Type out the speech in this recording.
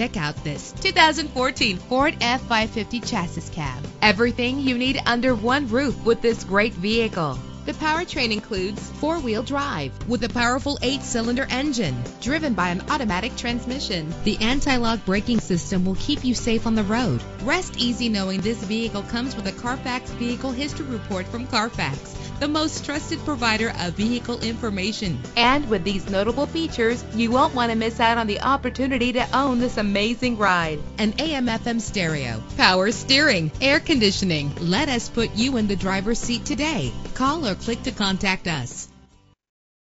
Check out this 2014 Ford F-550 chassis cab. Everything you need under one roof with this great vehicle. The powertrain includes four-wheel drive with a powerful eight-cylinder engine driven by an automatic transmission. The anti-lock braking system will keep you safe on the road. Rest easy knowing this vehicle comes with a Carfax Vehicle History Report from Carfax the most trusted provider of vehicle information. And with these notable features, you won't want to miss out on the opportunity to own this amazing ride. An AM FM stereo, power steering, air conditioning. Let us put you in the driver's seat today. Call or click to contact us.